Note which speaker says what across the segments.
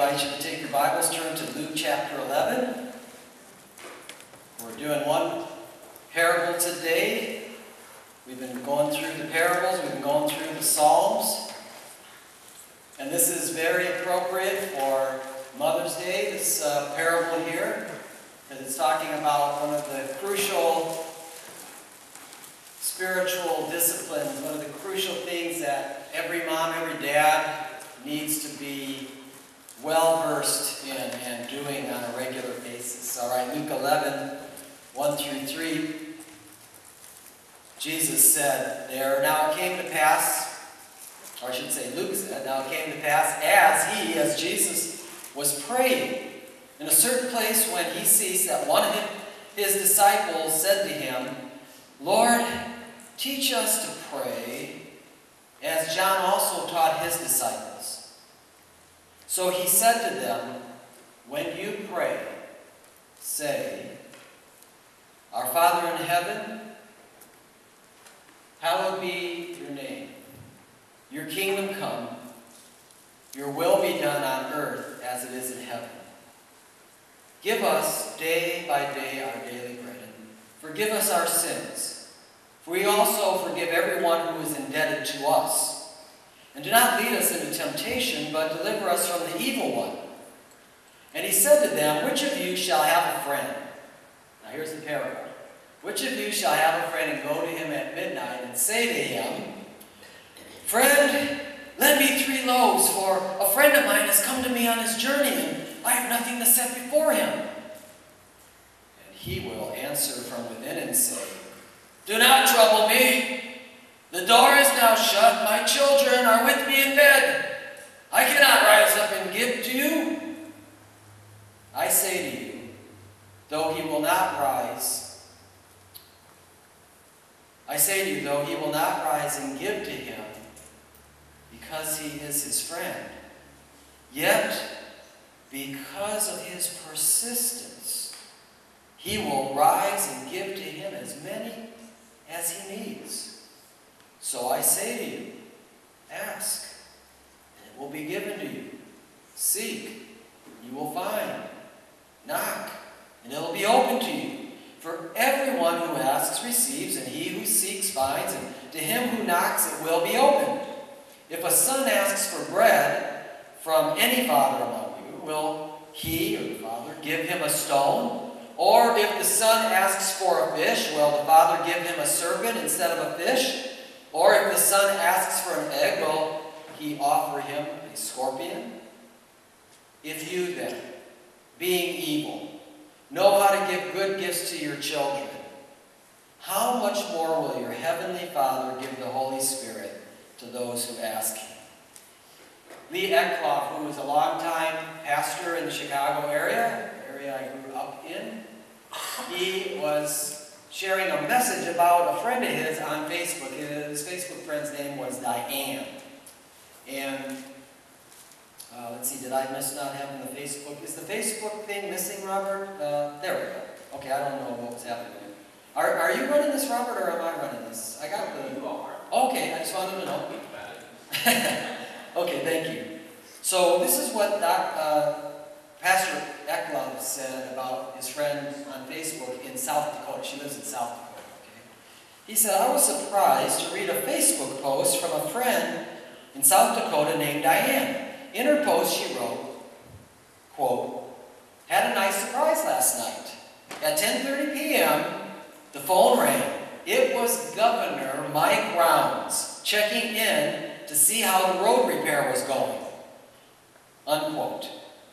Speaker 1: invite you to take your Bibles, turn to Luke chapter 11. We're doing one parable today. We've been going through the parables, we've been going through the Psalms. And this is very appropriate for Mother's Day, this uh, parable here, because it's talking about one of the crucial spiritual disciplines, one of the crucial things that every mom, every dad needs to be well versed in and doing on a regular basis. All right, Luke 11, 1 through 3. Jesus said there, Now it came to pass, or I should say Luke said, Now it came to pass as he, as Jesus, was praying in a certain place when he ceased that one of his disciples said to him, Lord, teach us to pray as John also taught his disciples. So he said to them, When you pray, say, Our Father in heaven, hallowed be your name. Your kingdom come, your will be done on earth as it is in heaven. Give us day by day our daily bread. Forgive us our sins for we also forgive everyone who is indebted to us. And do not lead us into temptation, but deliver us from the evil one. And he said to them, Which of you shall have a friend? Now here's the parable. Which of you shall have a friend and go to him at midnight and say to him, Friend, lend me three loaves, for a friend of mine has come to me on his journey, and I have nothing to set before him. And he will answer from within and say, do not trouble me. The door is now shut. My children are with me in bed. I cannot rise up and give to you. I say to you, though he will not rise, I say to you, though he will not rise and give to him, because he is his friend, yet because of his persistence, he will rise and give to him as many as he needs. So I say to you, ask, and it will be given to you. Seek, and you will find. Knock, and it will be open to you. For everyone who asks receives, and he who seeks finds, and to him who knocks it will be opened. If a son asks for bread from any father among you, will he or the father give him a stone? Or if the son asks for a fish, will the father give him a serpent instead of a fish? Or if the son asks for an egg, will he offer him a scorpion? If you then, being evil, know how to give good gifts to your children, how much more will your heavenly Father give the Holy Spirit to those who ask him? Lee Eclov, who was a longtime pastor in the Chicago area, area I grew up in, he was sharing a message about a friend of his on Facebook. His Facebook friend's name was Diane. And uh, let's see, did I miss not having the Facebook? Is the Facebook thing missing, Robert? Uh, there we go. Okay, I don't know what was happening. Are, are you running this, Robert, or am I running this? I got the... You are. Okay, I just wanted to know. okay, thank you. So this is what Doc, uh, Pastor Said about his friend on Facebook in South Dakota. She lives in South Dakota. Okay? He said, I was surprised to read a Facebook post from a friend in South Dakota named Diane. In her post, she wrote, quote, had a nice surprise last night. At 10.30 p.m., the phone rang. It was Governor Mike Rounds checking in to see how the road repair was going. Unquote.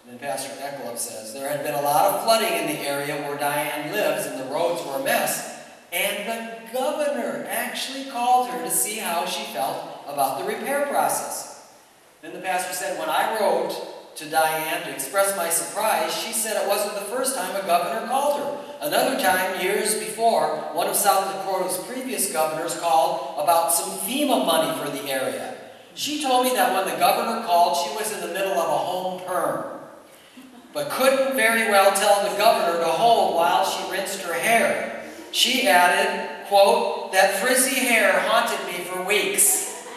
Speaker 1: And Pastor Eclov says, there had been a lot of flooding in the area where Diane lives and the roads were a mess. And the governor actually called her to see how she felt about the repair process. Then the pastor said, when I wrote to Diane to express my surprise, she said it wasn't the first time a governor called her. Another time, years before, one of South Dakota's previous governors called about some FEMA money for the area. She told me that when the governor called, she was in the middle of a home perm but couldn't very well tell the governor to hold while she rinsed her hair. She added, quote, that frizzy hair haunted me for weeks.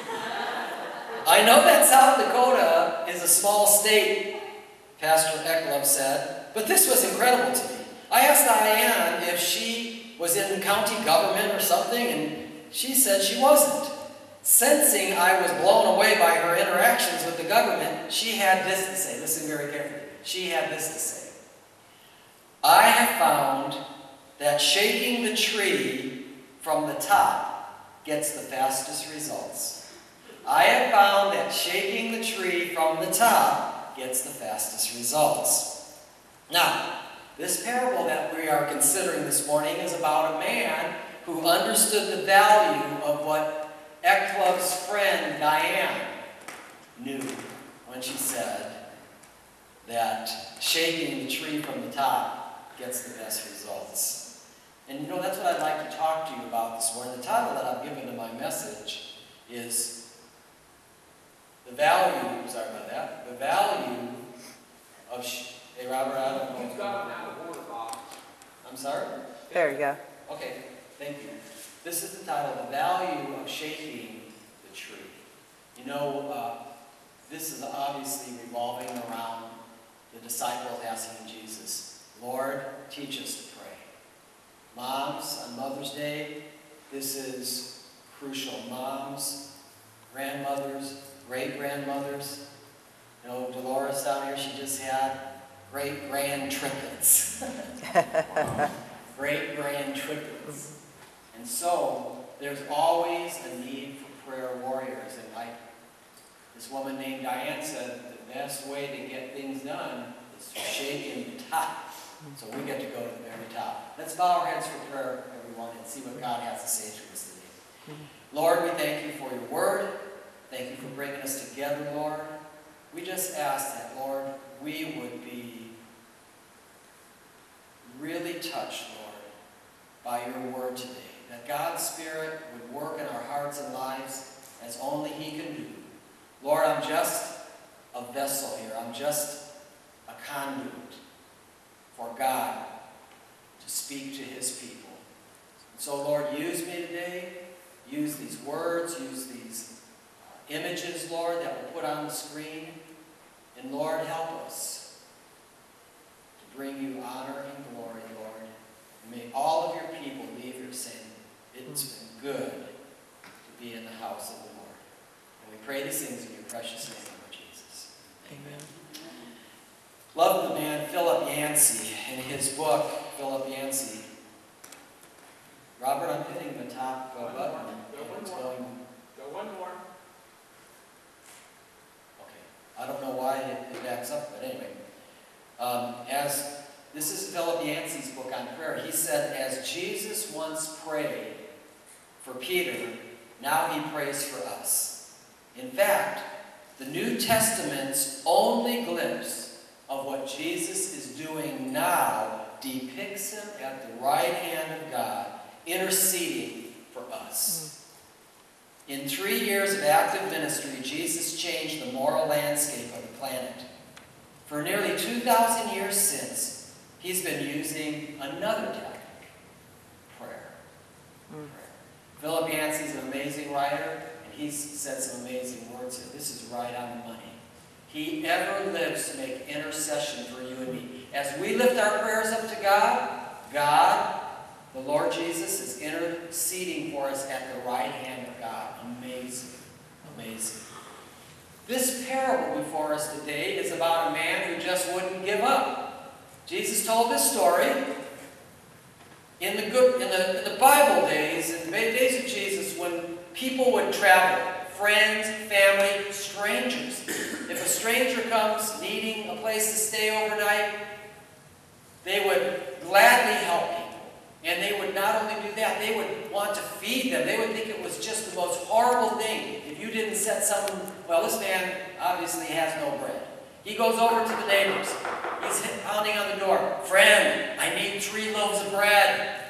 Speaker 1: I know that South Dakota is a small state, Pastor Eklund said, but this was incredible to me. I asked Diane if she was in county government or something, and she said she wasn't. Sensing I was blown away by her interactions with the government, she had this to say. Listen very carefully. She had this to say. I have found that shaking the tree from the top gets the fastest results. I have found that shaking the tree from the top gets the fastest results. Now, this parable that we are considering this morning is about a man who understood the value of what Eklund's friend Diane knew when she said that shaking the tree from the top gets the best results. And you know, that's what I'd like to talk to you about this morning. The title that I've given to my message is The Value, sorry about that, The Value of, hey Robert, I don't know.
Speaker 2: You've got them out of order, Bob.
Speaker 1: I'm sorry?
Speaker 3: There you go.
Speaker 1: Okay, thank you. This is the title, The Value of Shaking the Tree. You know, uh, this is obviously revolving around disciples asking Jesus, Lord, teach us to pray. Moms, on Mother's Day, this is crucial. Moms, grandmothers, great-grandmothers. You know, Dolores down here, she just had great-grand triplets. great-grand triplets. And so, there's always a need for prayer warriors. And like this woman named Diane said, the best way to get things done the top. So we get to go to the very top. Let's bow our heads for prayer, everyone, and see what God has to say to us today. Lord, we thank you for your word. Thank you for bringing us together, Lord. We just ask that, Lord, we would be really touched, Lord, by your word today. That God's Spirit would work in our hearts and lives as only He can do. Lord, I'm just a vessel here. I'm just conduit for God to speak to His people. So, Lord, use me today. Use these words, use these uh, images, Lord, that we'll put on the screen. And Lord, help us to bring you honor and glory, Lord. And may all of your people leave here saying, it's been good to be in the house of the Lord. And we pray these things in your precious name, Lord Jesus.
Speaker 3: Amen.
Speaker 1: Love the man Philip Yancey in his book, Philip Yancey. Robert, I'm hitting the top uh, button.
Speaker 2: Go one more. Go one more.
Speaker 1: Okay, I don't know why it it backs up, but anyway. Um, as, this is Philip Yancey's book on prayer. He said, as Jesus once prayed for Peter, now he prays for us. In fact, the New Testament's only glimpse of what Jesus is doing now depicts him at the right hand of God, interceding for us. Mm. In three years of active ministry, Jesus changed the moral landscape of the planet. For nearly 2,000 years since, he's been using another tactic prayer. prayer. Philip Yancey's an amazing writer, and he's said some amazing words here. This is right on the money. He ever lives to make intercession for you and me. As we lift our prayers up to God, God, the Lord Jesus, is interceding for us at the right hand of God. Amazing. Amazing. This parable before us today is about a man who just wouldn't give up. Jesus told this story in the good in the, in the Bible days, in the days of Jesus, when people would travel, friends, family, strangers. If a stranger comes needing a place to stay overnight, they would gladly help people. And they would not only do that, they would want to feed them. They would think it was just the most horrible thing if you didn't set someone, well, this man obviously has no bread. He goes over to the neighbors. He's pounding on the door. Friend, I need three loaves of bread.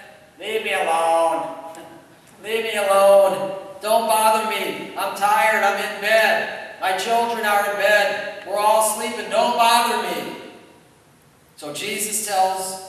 Speaker 1: Leave me alone. Leave me alone. Don't bother me. I'm tired. I'm in bed. My children are in bed. We're all sleeping. Don't bother me. So Jesus tells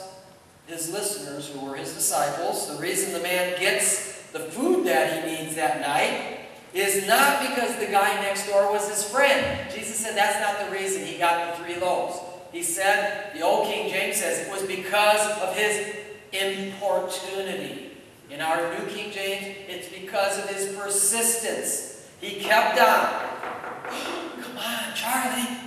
Speaker 1: his listeners, who were his disciples, the reason the man gets the food that he needs that night is not because the guy next door was his friend. Jesus said that's not the reason he got the three loaves. He said, the old King James says, it was because of his importunity. In our New King James, it's because of his persistence. He kept on. Come on, Charlie,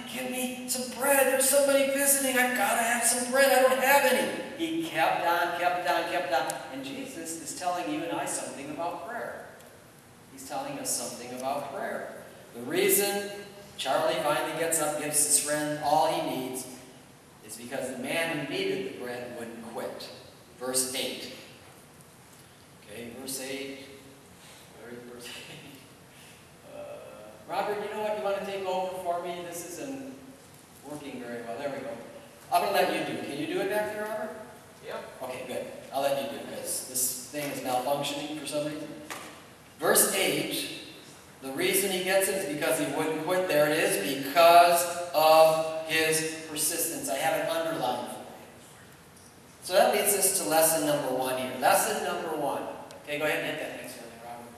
Speaker 1: bread. There's somebody visiting. I've got to have some bread. I don't have any. He kept on, kept on, kept on. And Jesus is telling you and I something about prayer. He's telling us something about prayer. The reason Charlie finally gets up, gives his friend all he needs, is because the man who needed the bread wouldn't quit. Verse 8. Okay, verse 8. Where is verse 8? Uh, Robert, you know what? You want to take over for me? This isn't working very well. There we go. I'm going to let you do it. Can you do it back there, Robert?
Speaker 2: Yep.
Speaker 1: Okay, good. I'll let you do it because this thing is malfunctioning for some reason. Verse 8, the reason he gets it is because he wouldn't quit. There it is, because of his persistence. I have it underlined for you. So that leads us to lesson number one here. Lesson number one. Okay, go ahead and hit that next one there, Robert.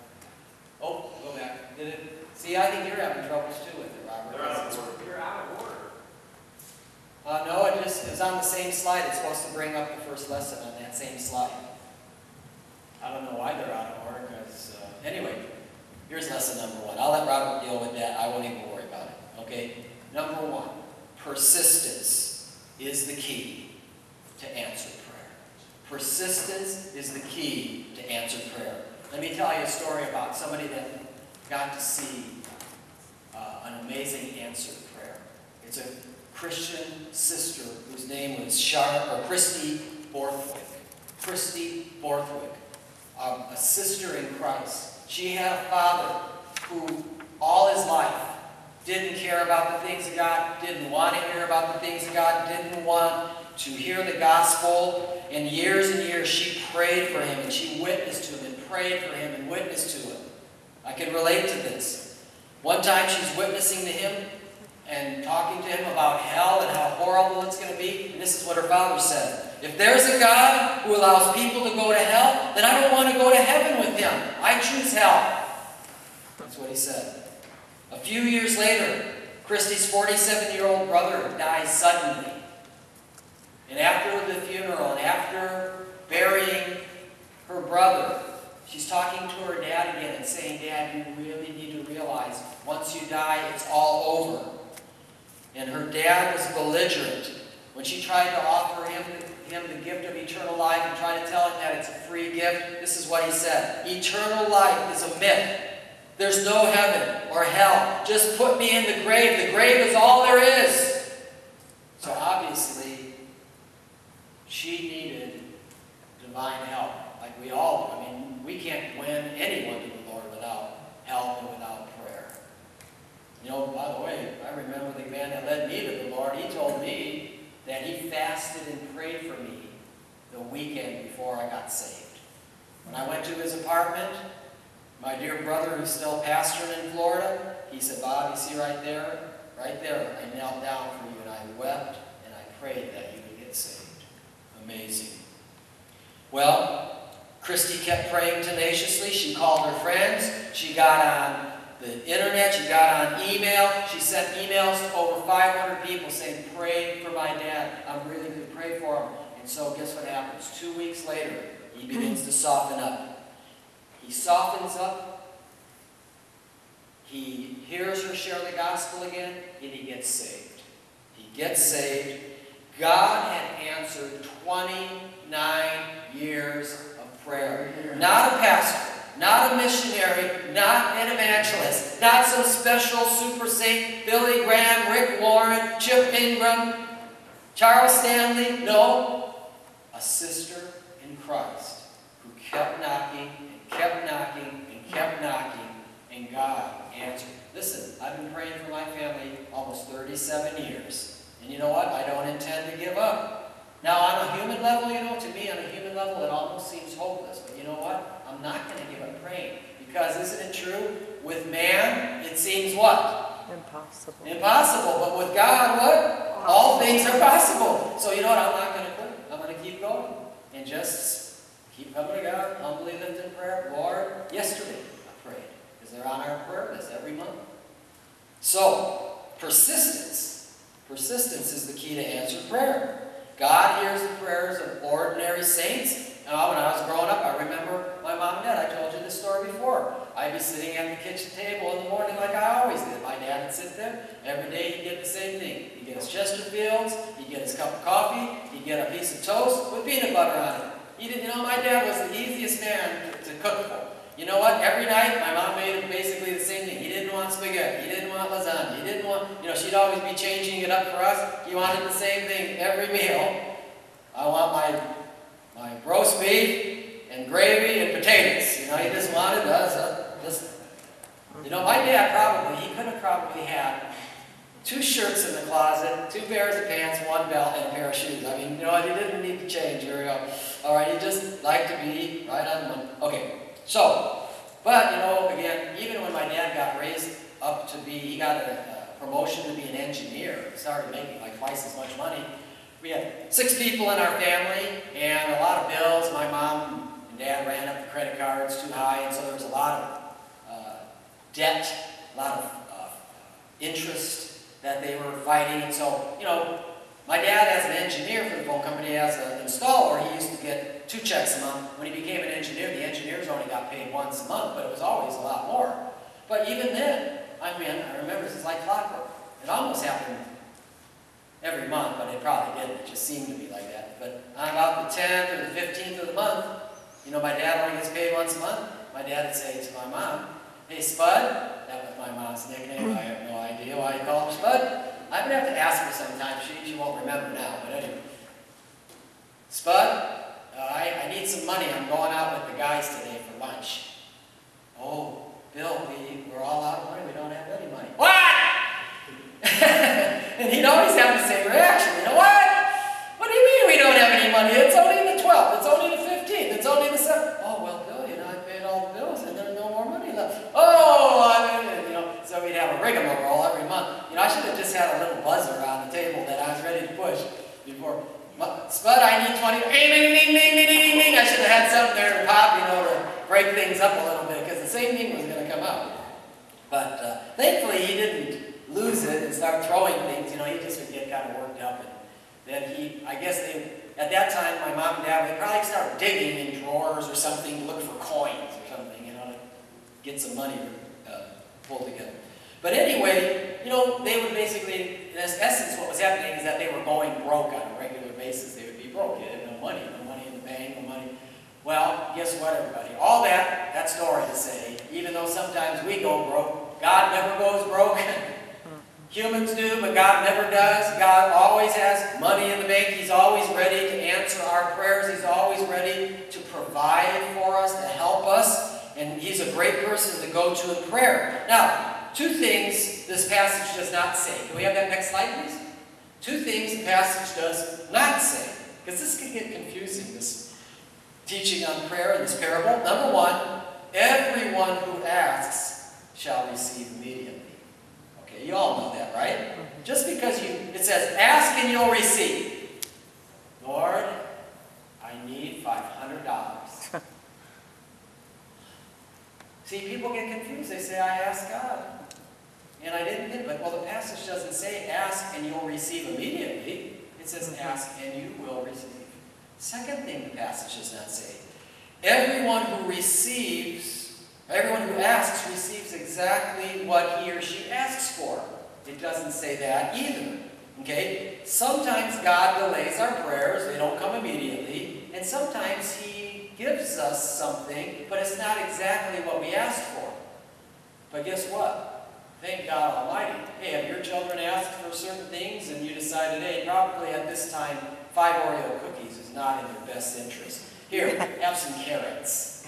Speaker 1: Oh, go back. Did it? See, I think you're having troubles too with it, Robert.
Speaker 2: They're out of order. You're out of order.
Speaker 1: Uh, no, it just is on the same slide. It's supposed to bring up the first lesson on that same slide. I don't know why they're out of order, because, uh, anyway, here's lesson number one. I'll let Robert deal with that. I won't even worry about it. Okay? Number one, persistence is the key to answered prayer. Persistence is the key to answered prayer. Let me tell you a story about somebody that got to see uh, an amazing answered prayer. It's a Christian sister whose name was Char or Christy Borthwick. Christy Borthwick, um, a sister in Christ. She had a father who, all his life, didn't care about the things of God, didn't want to hear about the things of God, didn't want to hear the gospel. And years and years she prayed for him and she witnessed to him and prayed for him and witnessed to him. I can relate to this. One time she's witnessing to him and talking to him about hell and how horrible it's going to be. And this is what her father said. If there's a God who allows people to go to hell, then I don't want to go to heaven with him. I choose hell. That's what he said. A few years later, Christy's 47-year-old brother dies suddenly. And after the funeral and after burying her brother, she's talking to her dad again and saying, Dad, you really need to realize once you die, it's all over. And her dad was belligerent when she tried to offer him, him the gift of eternal life and tried to tell him that it's a free gift. This is what he said Eternal life is a myth. There's no heaven or hell. Just put me in the grave. The grave is all there is. So obviously, she needed divine help, like we all do. I mean, we can't win anyone to the Lord without help and without. You know, by the way, I remember the man that led me to the Lord. He told me that he fasted and prayed for me the weekend before I got saved. When I went to his apartment, my dear brother, who's still pastoring in Florida, he said, Bob, you see right there? Right there, I knelt down for you and I wept and I prayed that you would get saved. Amazing. Well, Christy kept praying tenaciously. She called her friends. She got on the internet. She got on email. She sent emails to over 500 people saying, pray for my dad. I'm really going to pray for him. And so guess what happens? Two weeks later, he begins to soften up. He softens up. He hears her share the gospel again, and he gets saved. He gets saved. God had answered 29 years of prayer. Not a pastor, not a missionary, not an evangelist, not some special super saint, Billy Graham, Rick Warren, Chip Ingram, Charles Stanley. No, a sister in Christ who kept knocking and kept knocking and kept knocking, and God answered. Listen, I've been praying for my family almost 37 years. And you know what? I don't intend to give up. Now, on a human level, you know, to me, on a human level, it almost seems hopeless. But you know what? Not going to give up praying. Because isn't it true? With man, it seems what?
Speaker 3: Impossible.
Speaker 1: Impossible. But with God, what? All things are possible. So you know what? I'm not going to quit. I'm going to keep going. And just keep coming to God, humbly lifting prayer. Lord, yesterday I prayed. Because they're on our prayer list every month. So, persistence Persistence is the key to answered prayer. God hears the prayers of ordinary saints. Now, when I was growing up, I remember my mom and dad. I told you this story before. I'd be sitting at the kitchen table in the morning like I always did. My dad would sit there. Every day he'd get the same thing. He'd get his Chesterfields, he'd get his cup of coffee, he'd get a piece of toast with peanut butter on it. He didn't, you know, my dad was the easiest man to, cook for. You know what? Every night, my mom made basically the same thing. He didn't want spaghetti. He didn't want lasagna. He didn't want, you know, she'd always be changing it up for us. He wanted the same thing every meal. I want my, my roast beef and gravy and potatoes. You know, he just wanted us, uh, just, you know, my dad probably, he could have probably had two shirts in the closet, two pairs of pants, one belt, and a pair of shoes. I mean, you know, he didn't need to change. Here we go. All right, he just liked to be right on the money. Okay. So, but you know, again, even when my dad got raised up to be, he got a, a promotion to be an engineer, started making like twice as much money. We had six people in our family and a lot of bills. My mom and dad ran up the credit cards too high, and so there was a lot of uh, debt, a lot of uh, interest that they were fighting. And so, you know, my dad, as an engineer for the phone company, as an installer, he used to get two checks a month. When he became an engineer, the engineers only got paid once a month, but it was always a lot more. But even then, I mean, I remember is like clockwork. It almost happened every month, but it probably didn't. It just seemed to be like that. But on about the 10th or the 15th of the month, you know, my dad only gets paid once a month. My dad would say to my mom, Hey, Spud, that was my mom's nickname. I have no idea why he called him Spud. I'm going to have to ask her sometime. She, she won't remember now, but anyway. Spud, uh, I, I need some money. I'm going out with the guys today for lunch. Oh, Bill, we, we're all out of money. We don't have any money. What? and he'd always have the same reaction. You know what? What do you mean we don't have any money? It's only the 12th. It's only the 15th. It's only the 7th. Oh, well, Bill, you know, I paid all the bills and there's no more money left. Oh, I mean, you know, so we'd have a rigmarole every month. You know, I should have just had a little buzzer on the table that I was ready to push before. Spud, I need 20. Ding, ding, ding, ding, ding, ding, ding. I should have had something there to pop, you know, to break things up a little bit because the same thing was going to come out. But uh, thankfully, he didn't lose it and start throwing things. You know, he just would get kind of worked up. And then he, I guess they, at that time, my mom and dad would probably start digging in drawers or something to look for coins or something, you know, to get some money uh, pulled together. But anyway, you know, they would basically, in essence, what was happening is that they were going broke on a regular basis. They would be broke. They had no money, no money in the bank, no money. Well, guess what, everybody? All that, that story to say, even though sometimes we go broke, God never goes broke. Humans do, but God never does. God always has money in the bank. He's always ready to answer our prayers. He's always ready to provide for us, to help us. And He's a great person to go to in prayer. Now, two things this passage does not say. Can we have that next slide, please? Two things the passage does not say. Because this can get confusing, this teaching on prayer in this parable. Number one, everyone who asks shall receive immediately. Okay, you all know that, right? Just because you, it says, ask and you'll receive. Lord, I need $500. See, people get confused. They say, I asked God. And I didn't get But, well, the passage doesn't say ask and you'll receive immediately. It says mm-hmm. ask and you will receive. Second thing the passage does not say. Everyone who receives, everyone who asks receives exactly what he or she asks for. It doesn't say that either. Okay? Sometimes God delays our prayers, they don't come immediately, and sometimes He gives us something, but it's not exactly what we asked for. But guess what? Thank God Almighty. Hey, have your children asked for certain things and you decided, hey, probably at this time, five Oreo cookies is not in your best interest. Here, have some carrots.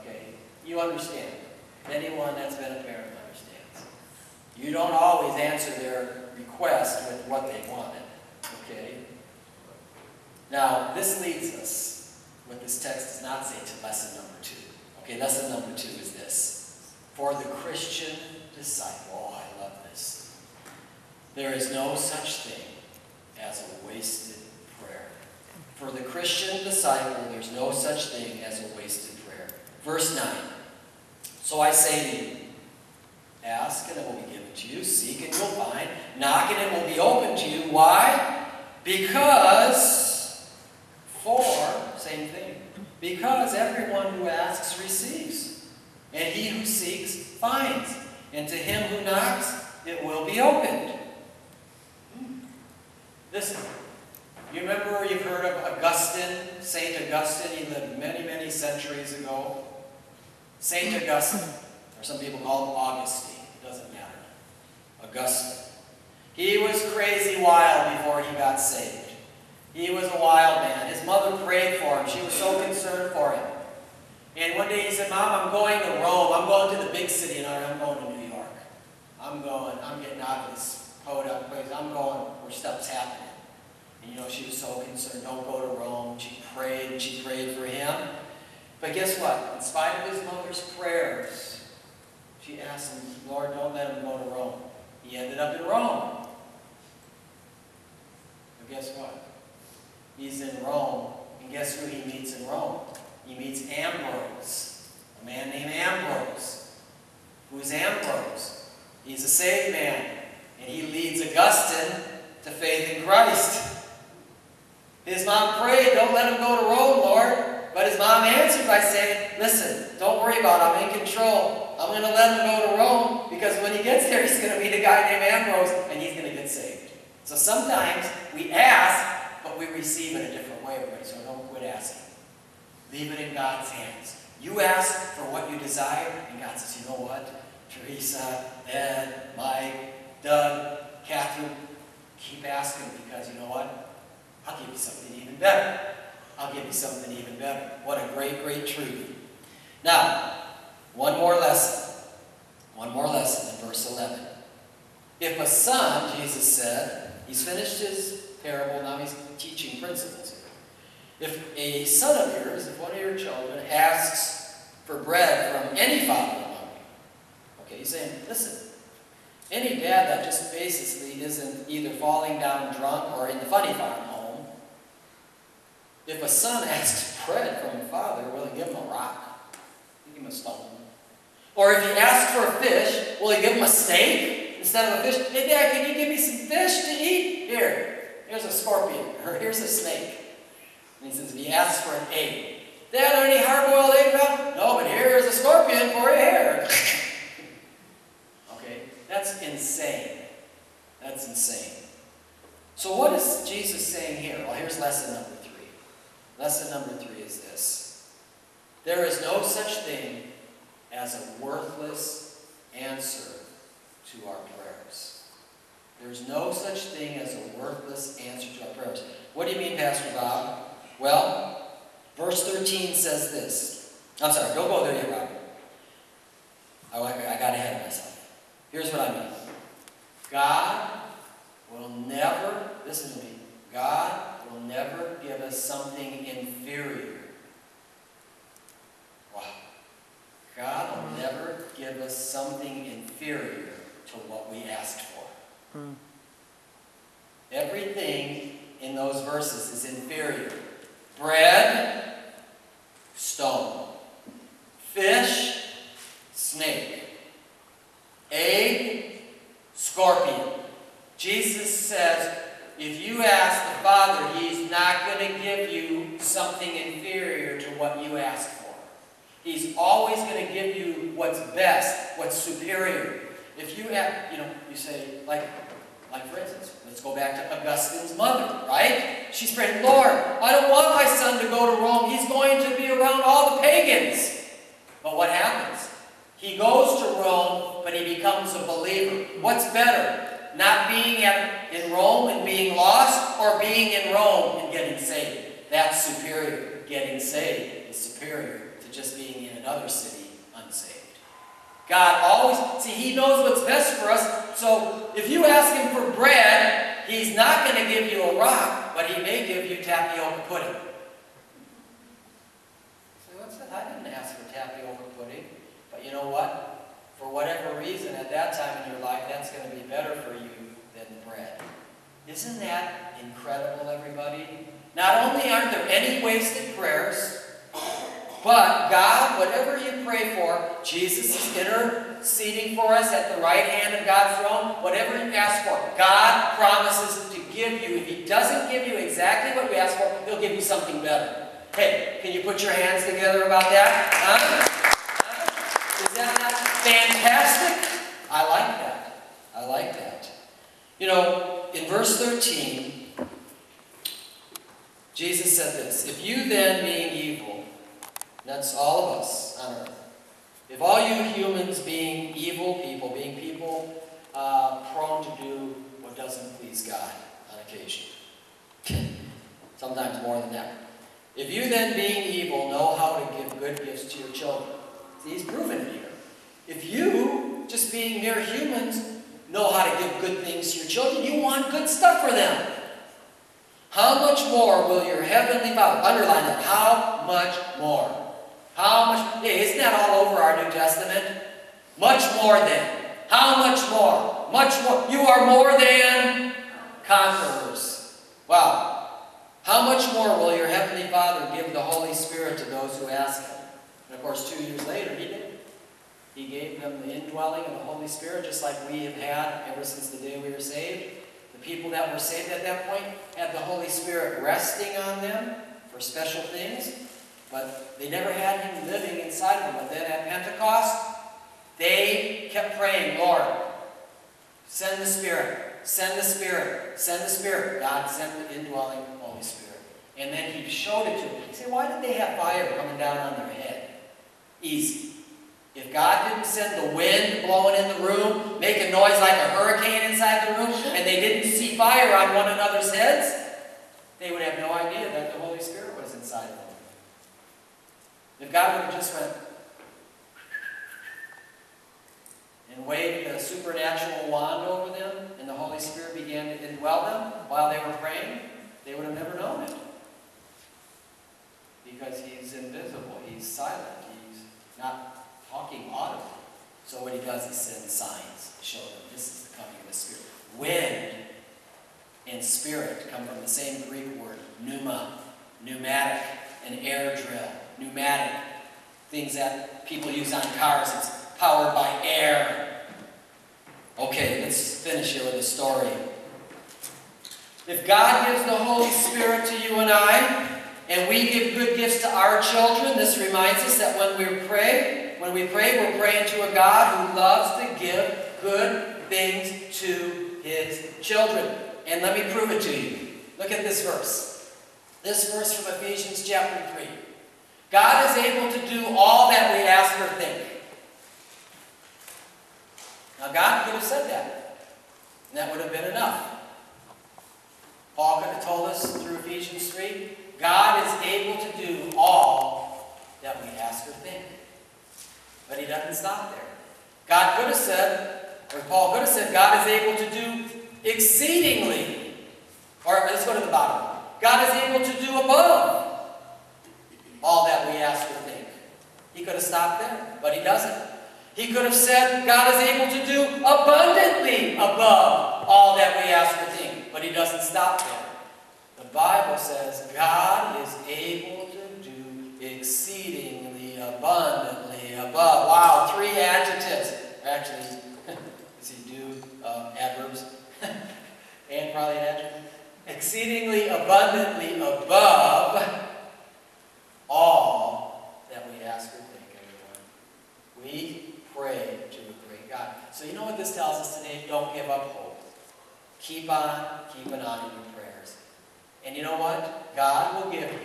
Speaker 1: Okay? You understand. Anyone that's been a parent understands. You don't always answer their request with what they wanted. Okay? Now, this leads us, what this text does not say, to lesson number two. Okay, lesson number two is this. For the Christian disciple, oh, I love this. There is no such thing as a wasted prayer. For the Christian disciple, there's no such thing as a wasted prayer. Verse 9. So I say to you, ask and it will be given to you. Seek and you'll find. Knock and it will be open to you. Why? Because, for, same thing. Because everyone who asks receives, and he who seeks finds, and to him who knocks it will be opened. Hmm. Listen, you remember you've heard of Augustine, Saint Augustine? He lived many, many centuries ago. Saint Augustine, or some people call him Augustine, it doesn't matter. Augustine. He was crazy wild before he got saved. He was a wild man. His mother prayed for him. She was so concerned for him. And one day he said, Mom, I'm going to Rome. I'm going to the big city, and I'm going to New York. I'm going, I'm getting out of this podunk place. I'm going where stuff's happening. And you know, she was so concerned, don't go to Rome. She prayed and she prayed for him. But guess what? In spite of his mother's prayers, she asked him, Lord, don't let him go to Rome. He ended up in Rome. But guess what? He's in Rome, and guess who he meets in Rome? He meets Ambrose, a man named Ambrose. Who's Ambrose? He's a saved man, and he leads Augustine to faith in Christ. His mom prayed, Don't let him go to Rome, Lord. But his mom answered by saying, Listen, don't worry about it. I'm in control. I'm going to let him go to Rome because when he gets there, he's going to meet a guy named Ambrose and he's going to get saved. So sometimes we ask, but we receive in a different way, everybody. So don't quit asking. Leave it in God's hands. You ask for what you desire, and God says, You know what? Teresa, Ed, Mike, Doug, Catherine, keep asking because you know what? I'll give you something even better. I'll give you something even better. What a great, great truth. Now, one more lesson. One more lesson in verse 11. If a son, Jesus said, he's finished his parable, now he's teaching principles. If a son of yours, if one of your children asks for bread from any father among you, okay, he's saying, listen, any dad that just basically isn't either falling down drunk or in the funny farm if a son asks bread from a father, will he give him a rock? Give him a stone. Or if he asks for a fish, will he give him a snake instead of a fish? Hey, Dad, can you give me some fish to eat? Here, here's a scorpion, or here's a snake. And he says, if he asks for an egg, Dad, are any hard-boiled eggs around? No, but here's a scorpion for you here. okay, that's insane. That's insane. So what is Jesus saying here? Well, here's lesson number. Lesson number three is this. There is no such thing as a worthless answer to our prayers. There's no such thing as a worthless answer to our prayers. What do you mean, Pastor Bob? Well, verse 13 says this. I'm sorry, don't go there yet, Robert. I, I got ahead of myself. Here's what I mean God will never, listen to me, God will never give us something inferior. Wow. God will never give us something inferior to what we asked for.
Speaker 3: Mm.
Speaker 1: Everything in those verses is inferior. Bread, stone. Fish, snake. Egg, scorpion. Jesus says, if you ask the Father, something inferior to what you ask for. He's always going to give you what's best, what's superior. If you have, you know, you say, like, like for instance, let's go back to Augustine's mother, right? She's praying, Lord, I don't want my son to go to Rome. He's going to be around all the pagans. But what happens? He goes to Rome, but he becomes a believer. What's better? Not being at, in Rome and being lost, or being in Rome and getting saved? That's superior. Getting saved is superior to just being in another city unsaved. God always, see, He knows what's best for us. So if you ask Him for bread, He's not going to give you a rock, but He may give you tapioca pudding. So what's that? I didn't ask for tapioca pudding. But you know what? For whatever reason, at that time in your life, that's going to be better for you than bread. Isn't that incredible, everybody? Not only aren't there any wasted prayers, but God, whatever you pray for, Jesus' is interceding for us at the right hand of God's throne, whatever you ask for, God promises to give you. If He doesn't give you exactly what you ask for, He'll give you something better. Hey, can you put your hands together about that? Huh? Is that not fantastic? I like that. I like that. You know, in verse 13, Jesus said this If you then, being evil, that's all of us on earth, if all you humans, being evil people, being people uh, prone to do what doesn't please God on occasion, sometimes more than that, if you then, being evil, know how to give good gifts to your children, see, he's proven it here. If you, just being mere humans, know how to give good things to your children, you want good stuff for them. How much more will your heavenly Father, underline that, how much more? How much, isn't that all over our New Testament? Much more than. How much more? Much more. You are more than conquerors. Wow. How much more will your heavenly Father give the Holy Spirit to those who ask Him? And of course, two years later, He did. He gave them the indwelling of the Holy Spirit, just like we have had ever since the day we were saved. People that were saved at that point had the Holy Spirit resting on them for special things. But they never had him living inside of them. But then at Pentecost, they kept praying, Lord, send the Spirit, send the Spirit, send the Spirit. God sent the indwelling Holy Spirit. And then he showed it to them. You say, why did they have fire coming down on their head? Easy. If God didn't send the wind blowing in the room, make a noise like a hurricane inside the room, and they didn't see fire on one another's heads, they would have no idea that the Holy Spirit was inside them. If God would have just went and waved a supernatural wand over them, and the Holy Spirit began to indwell them while they were praying, they would have never known it. Because He's invisible, He's silent, He's not talking audibly. So what He does is send signs to show them this is the coming of the Spirit. Wind and spirit come from the same Greek word, pneuma, pneumatic, and air drill pneumatic, things that people use on cars. It's powered by air. Okay, let's finish here with a story. If God gives the Holy Spirit to you and I, and we give good gifts to our children, this reminds us that when we pray, when we pray, we're praying to a God who loves to give good things to his children. And let me prove it to you. Look at this verse. This verse from Ephesians chapter 3. God is able to do all that we ask or think. Now, God could have said that, and that would have been enough. Paul could have told us through Ephesians 3 God is able to do all that we ask or think. But he doesn't stop there. God could have said, or Paul could have said, God is able to do exceedingly. Or let's go to the bottom. God is able to do above all that we ask or think. He could have stopped there, but he doesn't. He could have said, God is able to do abundantly above all that we ask or think, but he doesn't stop there. The Bible says God is able to do exceedingly abundantly Wow, three adjectives. Actually, does he do um, adverbs? and probably an adjective. Exceedingly abundantly above all that we ask or think, everyone. We pray to a great God. So you know what this tells us today? Don't give up hope. Keep on keeping on in your prayers. And you know what? God will give you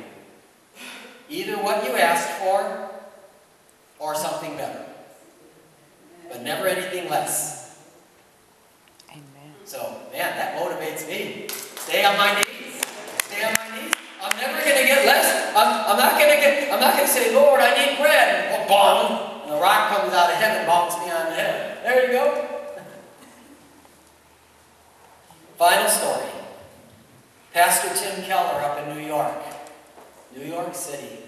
Speaker 1: either what you asked for or something better. But never anything less.
Speaker 3: Amen.
Speaker 1: So, man, that motivates me. Stay on my knees. Stay on my knees. I'm never going to get less. I'm, I'm not going to get, I'm not going to say, Lord, I need bread. And bomb. And the rock comes out of heaven and bonks me on the head. There you go. Final story. Pastor Tim Keller up in New York, New York City.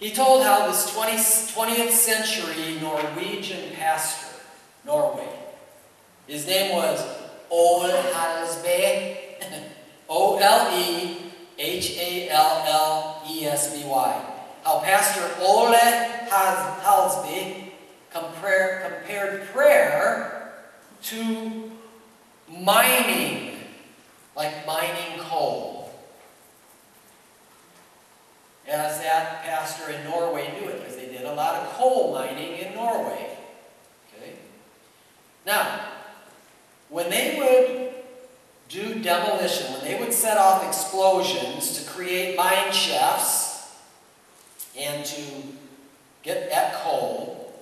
Speaker 1: He told how this 20, 20th century Norwegian pastor, Norway, his name was Ole Hallesby, O L E H A L L E S B Y. How Pastor Ole Hallesby compare, compared prayer to mining, like mining coal. As that pastor in Norway knew it, because they did a lot of coal mining in Norway. Okay? Now, when they would do demolition, when they would set off explosions to create mine shafts and to get at coal,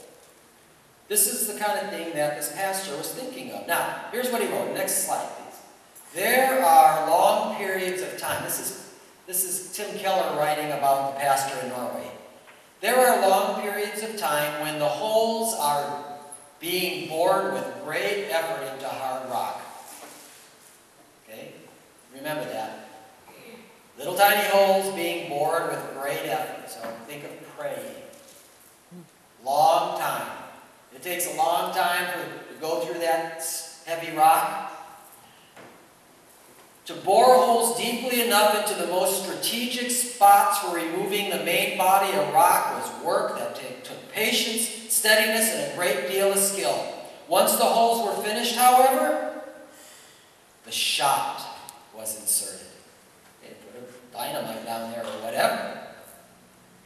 Speaker 1: this is the kind of thing that this pastor was thinking of. Now, here's what he wrote. Next slide, please. There are long periods of time. This is, this is Tim Keller writing about the pastor in Norway. There are long periods of time when the holes are being bored with great effort into hard rock. Okay? Remember that. Little tiny holes being bored with great effort. So think of praying. Long time. It takes a long time to go through that heavy rock. To bore holes deeply enough into the most strategic spots for removing the main body of rock was work that took patience, steadiness, and a great deal of skill. Once the holes were finished, however, the shot was inserted. They put a dynamite down there or whatever.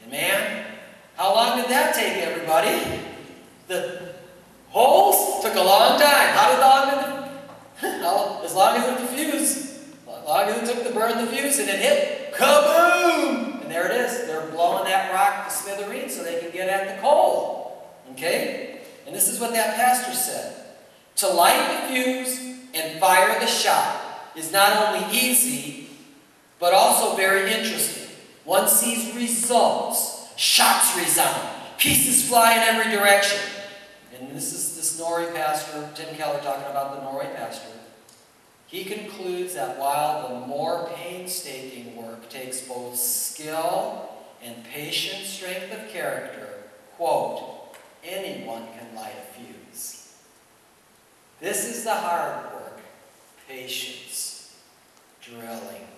Speaker 1: And man, how long did that take, everybody? The holes took a long time. How long did the, how, as long as it fuse, as long as it took to burn the fuse and it hit, kaboom! And there it is. They're blowing that rock to smithereens so they can get at the coal. Okay? And this is what that pastor said. To light the fuse and fire the shot is not only easy, but also very interesting. One sees results, shots resound, pieces fly in every direction. And this is this Norway pastor, Tim Keller talking about the Norway pastor. He concludes that while the more painstaking work takes both skill and patient strength of character, quote, anyone can light a fuse. This is the hard work, patience, drilling.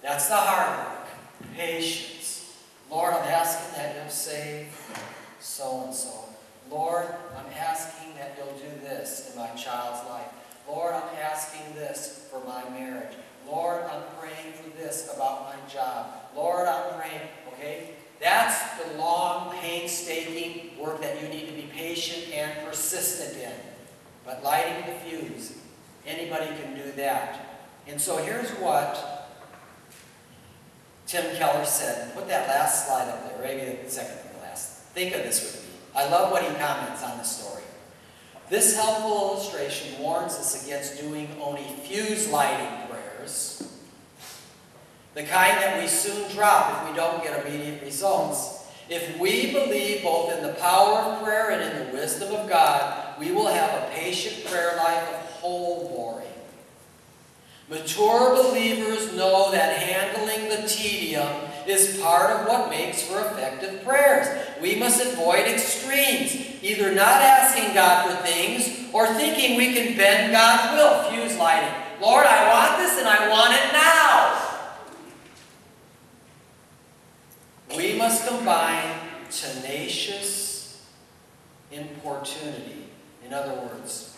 Speaker 1: That's the hard work, patience. Lord, I'm asking that you'll save so and so. Lord, I'm asking that you'll do this in my child's life. Lord, I'm asking this for my marriage. Lord, I'm praying for this about my job. Lord, I'm praying, okay? That's the long, painstaking work that you need to be patient and persistent in. But lighting the fuse, anybody can do that. And so here's what Tim Keller said. Put that last slide up there, maybe the second to last. Think of this with me. I love what he comments on the story. This helpful illustration warns us against doing only fuse lighting prayers, the kind that we soon drop if we don't get immediate results. If we believe both in the power of prayer and in the wisdom of God, we will have a patient prayer life of hole boring. Mature believers know that handling the tedium is part of what makes for effective prayers. We must avoid extremes, either not asking God for things or thinking we can bend God's will. Fuse lighting. Lord, I want this and I want it now. We must combine tenacious importunity. In other words,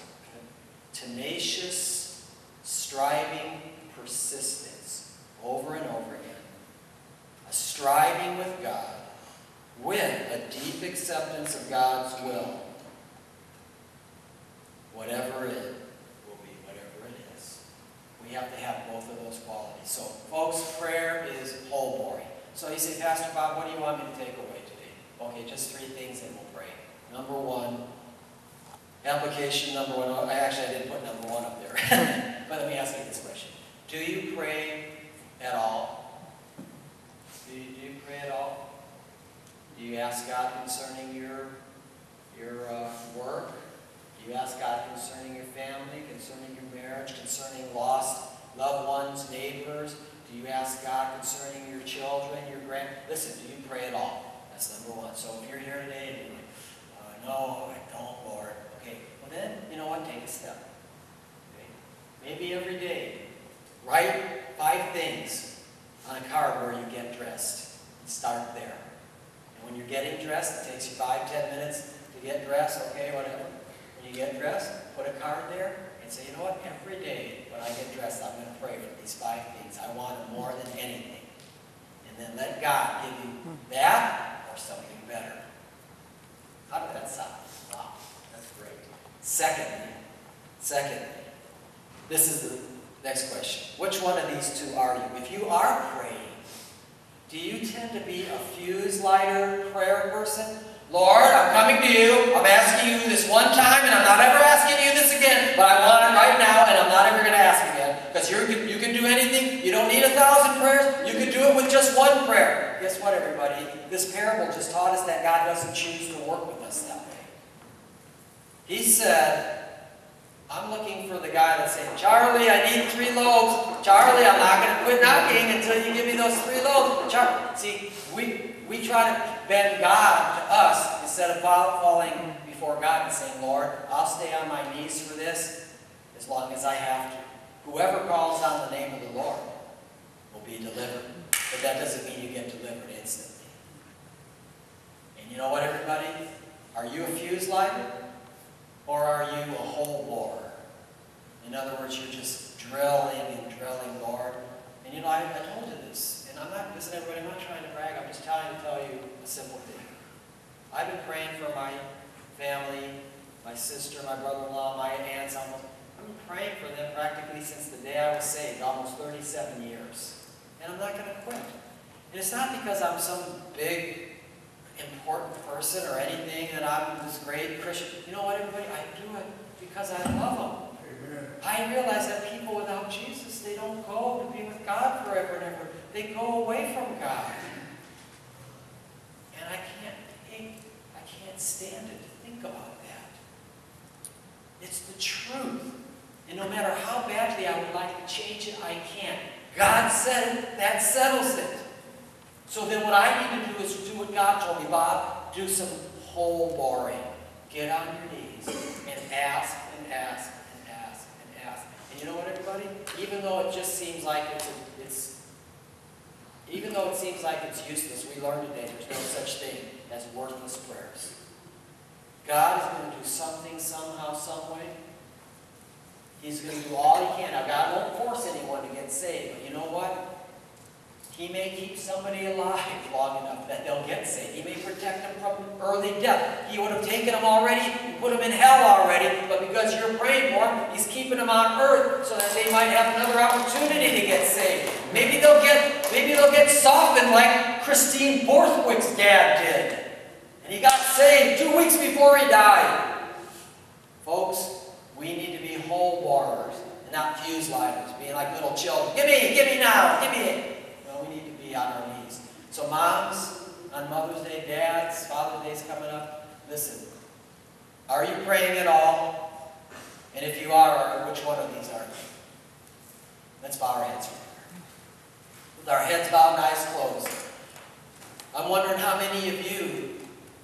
Speaker 1: tenacious, striving persistence over and over again. A striving with God with a deep acceptance of God's will. Whatever it will be, whatever it is. We have to have both of those qualities. So, folks, prayer is hole boring. So you say, Pastor Bob, what do you want me to take away today? Okay, just three things and we'll pray. Number one, application number one. I actually I didn't put number one up there. but let me ask you this question. Do you pray at all? Do you, do you pray at all? Do you ask God concerning your, your uh, work? Do you ask God concerning your family, concerning your marriage, concerning lost loved ones, neighbors? Do you ask God concerning your children, your grand? Listen, do you pray at all? That's number one. So if you're here today and you're like, uh, no, I don't, Lord. Then, you know what? Take a step. Okay? Maybe every day, write five things on a card where you get dressed. And start there. And when you're getting dressed, it takes you five, ten minutes to to get dressed, okay, whatever. When you get dressed, put a card there and say, you know what, every day when I get dressed, I'm gonna pray for these five things. I want them more than anything. And then let God give you that or something better. How did that sound? Wow, that's great. Secondly, secondly, this is the next question. Which one of these two are you? If you are praying, do you tend to be a fuse lighter prayer person? Lord, I'm coming to you. I'm asking you this one time, and I'm not ever asking you this again, but I want it right now, and I'm not ever going to ask again. Because you you can do anything. You don't need a thousand prayers. You can do it with just one prayer. Guess what, everybody? This parable just taught us that God doesn't choose to work with us. He said, I'm looking for the guy that said, Charlie, I need three loaves. Charlie, I'm not going to quit knocking until you give me those three loaves. Char See, we, we try to bend God to us instead of fall- falling before God and saying, Lord, I'll stay on my knees for this as long as I have to. Whoever calls on the name of the Lord will be delivered. But that doesn't mean you get delivered instantly. And you know what, everybody? Are you a fuse lighter? Or are you a hole borer? In other words, you're just drilling and drilling, Lord. And you know, I, I told you this, and I'm not, listen, everybody, I'm not trying to brag, I'm just trying to tell you a simple thing. I've been praying for my family, my sister, my brother-in-law, my aunts, I've been praying for them practically since the day I was saved, almost 37 years. And I'm not going to quit. And it's not because I'm some big important person or anything that I'm this great Christian. You know what, everybody? I do it because I love them. I realize that people without Jesus, they don't go to be with God forever and ever. They go away from God. And I can't think, I can't stand it to think about that. It's the truth. And no matter how badly I would like to change it, I can't. God said it, that settles it. So then what I need to do is do what God told me, Bob, do some hole boring. Get on your knees and ask and ask and ask and ask. And you know what, everybody? Even though it just seems like it's, a, it's even though it seems like it's useless, we learned today there's no such thing as worthless prayers. God is going to do something somehow, some way. He's going to do all he can. Now, God won't force anyone to get saved, but you know what? He may keep somebody alive long enough that they'll get saved. He may protect them from early death. He would have taken them already, put them in hell already, but because you're praying for them, He's keeping them on earth so that they might have another opportunity to get saved. Maybe they'll get, maybe they'll get softened like Christine Borthwick's dad did. And he got saved two weeks before he died. Folks, we need to be hole borers and not fuse lighters, being like little children. Give me, give me now, give me. To on our knees. So moms, on Mother's Day, dads, Father's Day's coming up, listen. Are you praying at all? And if you are, which one of these are you? Let's bow our heads. With our heads bowed and eyes closed. I'm wondering how many of you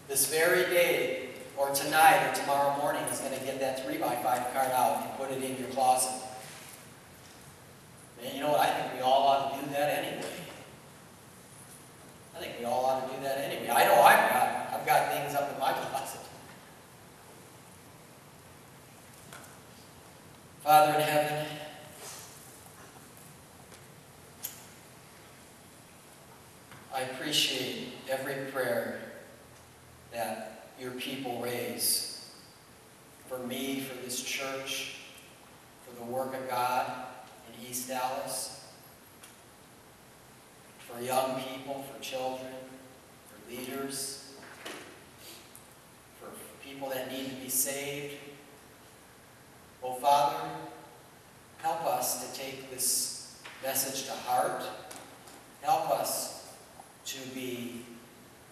Speaker 1: this very day or tonight or tomorrow morning is going to get that 3 by 5 card out and put it in your closet. And you know what? I think we all ought to do that anyway. I think we all ought to do that anyway. I know I've got, I've got things up in my closet. Father in heaven, I appreciate every prayer that your people raise for me, for this church, for the work of God in East Dallas, for young people, for children, for leaders, for people that need to be saved. Oh, Father, help us to take this message to heart. Help us to be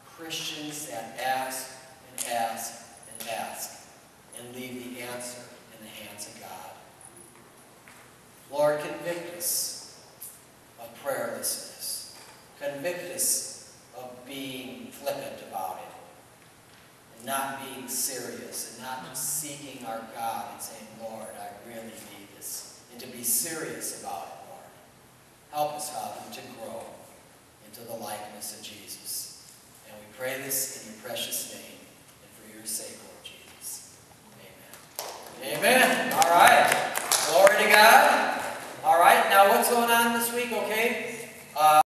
Speaker 1: Christians that ask and ask and ask and leave the answer in the hands of God. Lord, convict us of prayerlessness. Convict us of being flippant about it and not being serious and not seeking our God and saying, Lord, I really need this. And to be serious about it, Lord. Help us, Father, to grow into the likeness of Jesus. And we pray this in your precious name and for your sake, Lord. Jesus. Amen. Amen. All right. Glory to God. All right, now what's going on this week, okay? Uh,